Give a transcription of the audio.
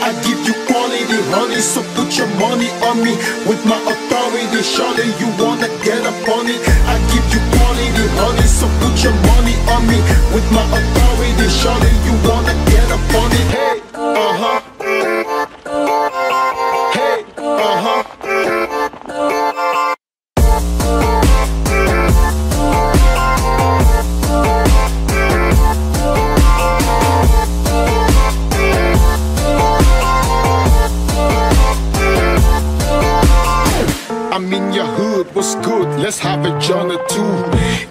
I give you quality honey So put your money on me. With my authority Surely you wanna get up on it. I give you quality honey So put your money on me. With my authority I'm in your hood, what's good? Let's have a journey too. If